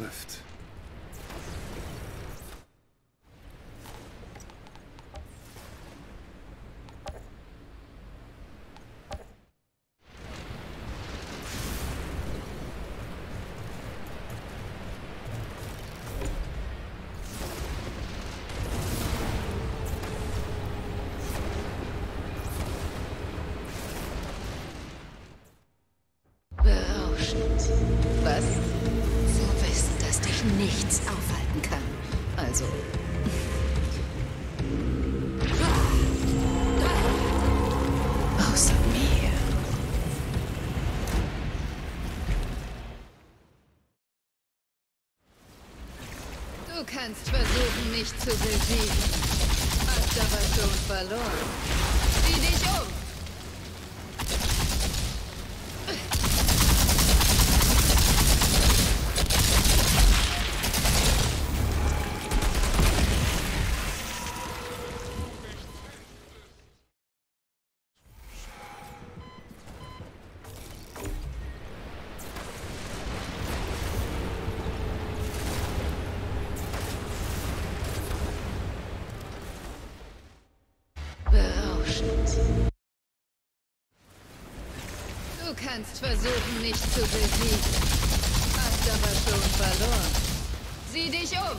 left. Kannst versuchen, mich zu besiegen. Hast aber schon verloren. Sieh dich um! Kannst versuchen, mich zu besiegen. Hast aber schon verloren. Sieh dich um!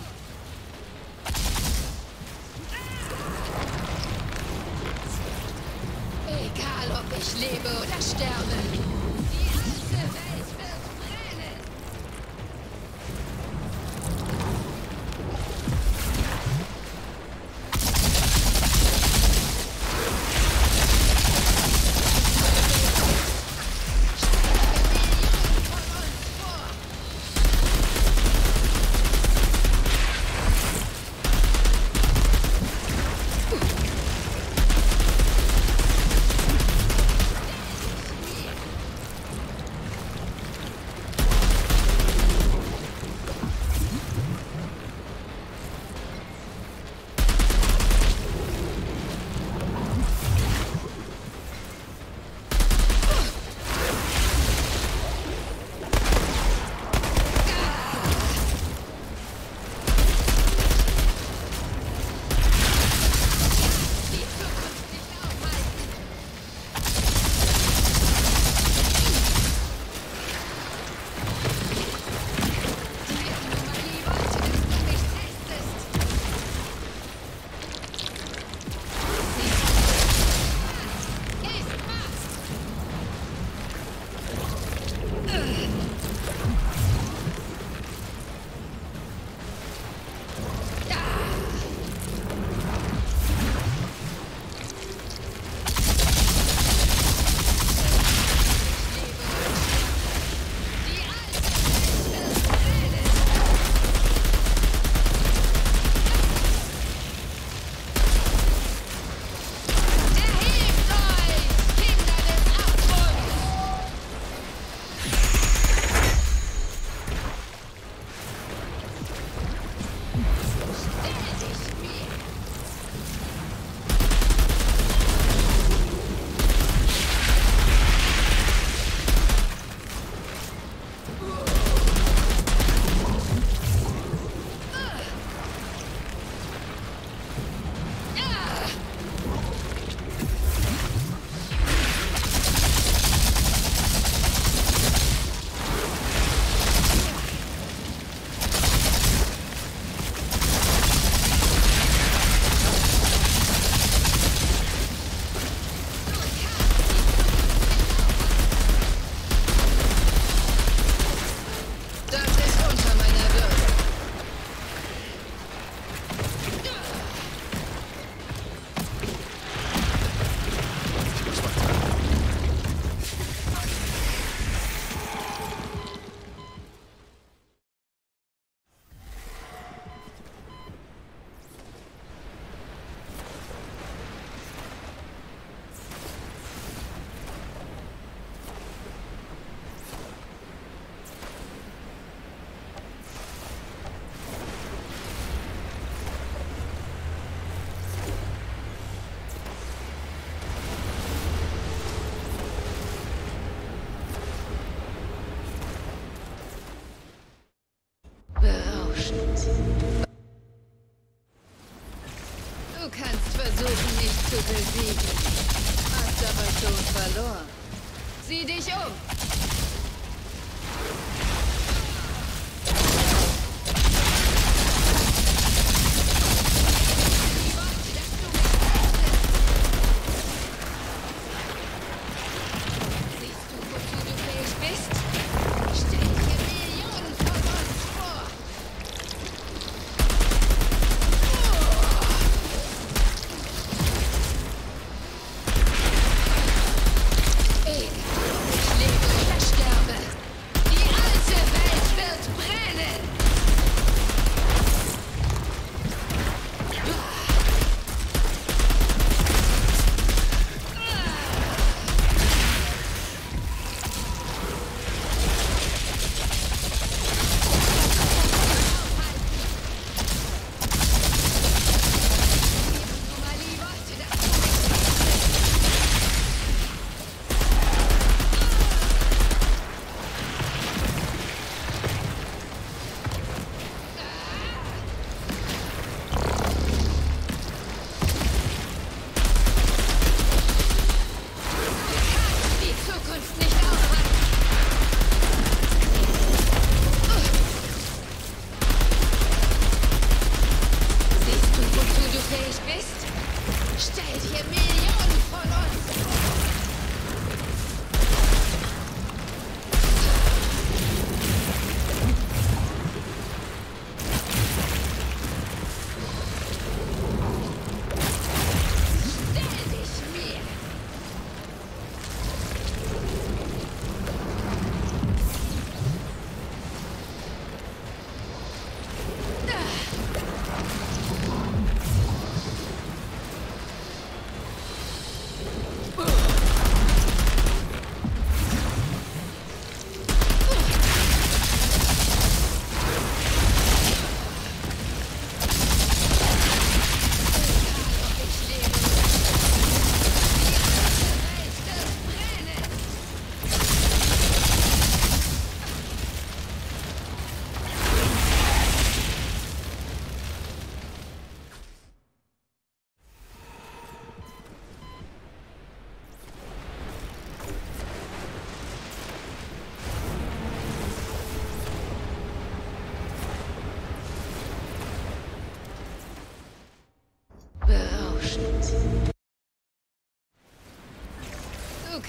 Egal, ob ich lebe oder sterbe. Die ganze Welt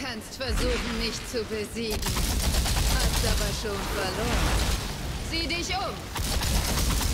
kannst versuchen, mich zu besiegen. Hast aber schon verloren. Sieh dich um!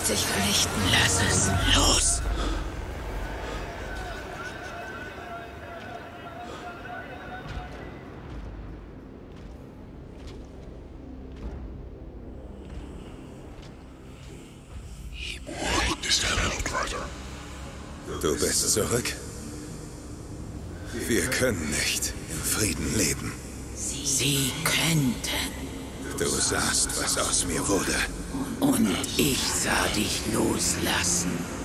Wird dich vernichten. Lass es los. Du bist zurück? Wir können nicht in Frieden leben. Sie könnten. Du sahst, was aus mir wurde. Und ich sah dich loslassen.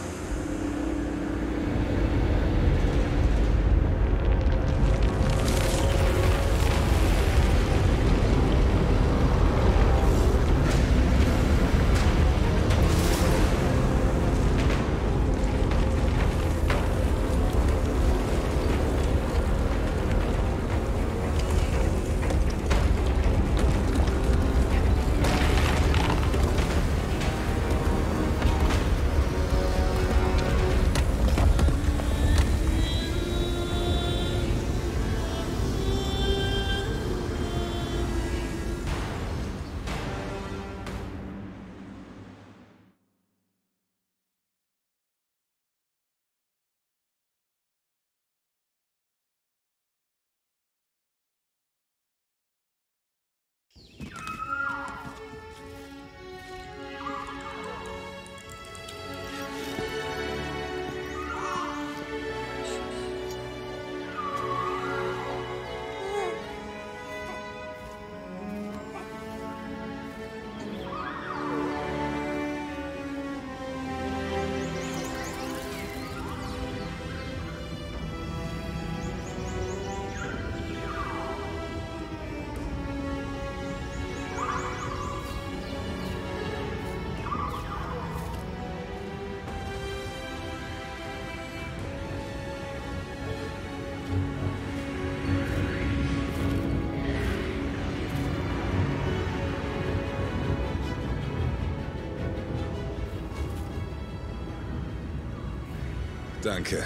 Danke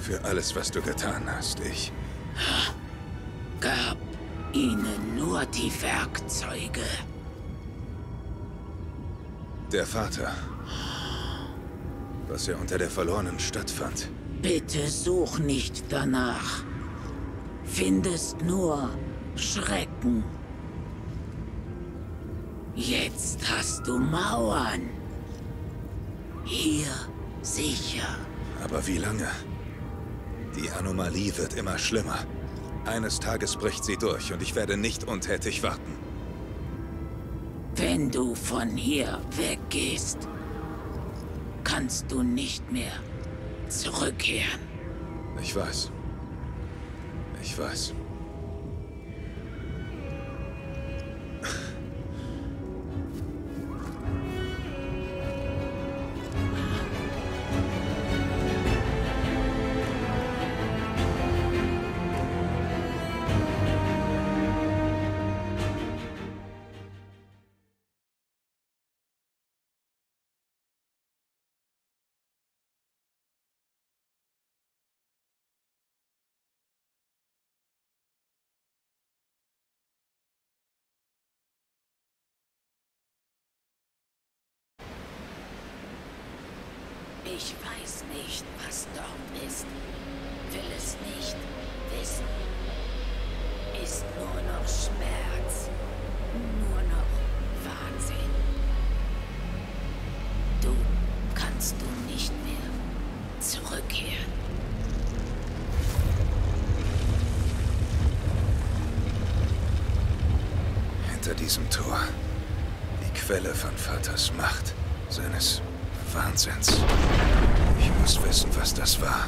für alles, was du getan hast. Ich. Gab ihnen nur die Werkzeuge. Der Vater. Was er unter der verlorenen Stadt fand. Bitte such nicht danach. Findest nur Schrecken. Jetzt hast du Mauern. Hier sicher. Aber wie lange? Die Anomalie wird immer schlimmer. Eines Tages bricht sie durch und ich werde nicht untätig warten. Wenn du von hier weggehst, kannst du nicht mehr zurückkehren. Ich weiß. Ich weiß. Ich weiß nicht, was dort ist. Will es nicht wissen. Ist nur noch Schmerz. Nur noch Wahnsinn. Du kannst du nicht mehr zurückkehren. hinter diesem Tor. Die Quelle von Vaters Macht, seines Wahnsinns. Ich muss wissen, was das war.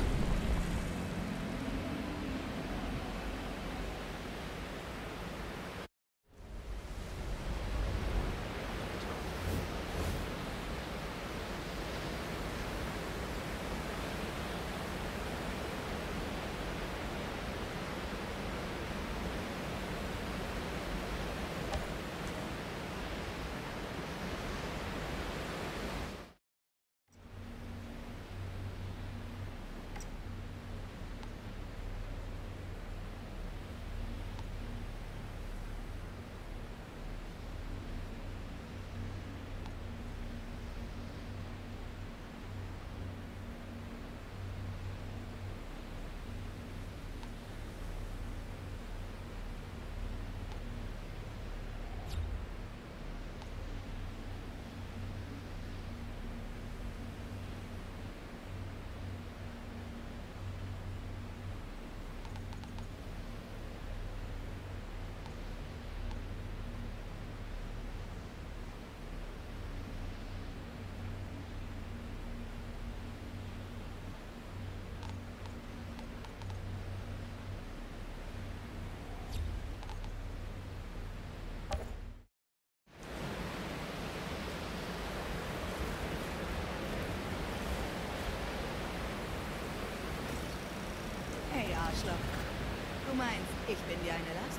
Du meinst, ich bin dir eine Last?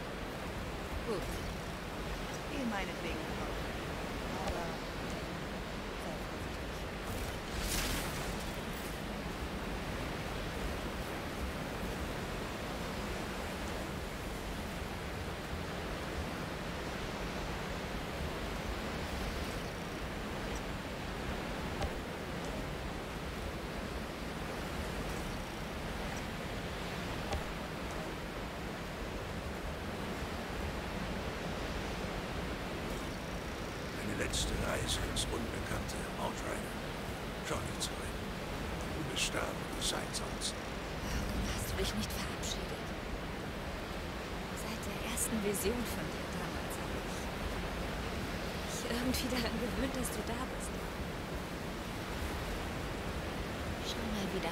Gut. Geh meinetwegen drauf. Aber sei vorsichtig. Eine ins Unbekannte, Outrider. Schau nicht zurück. Du bist da, wo du sein sollst. Warum hast du dich nicht verabschiedet? Seit der ersten Vision von dir damals habe ich mich irgendwie daran gewöhnt, dass du da bist. Schau mal wieder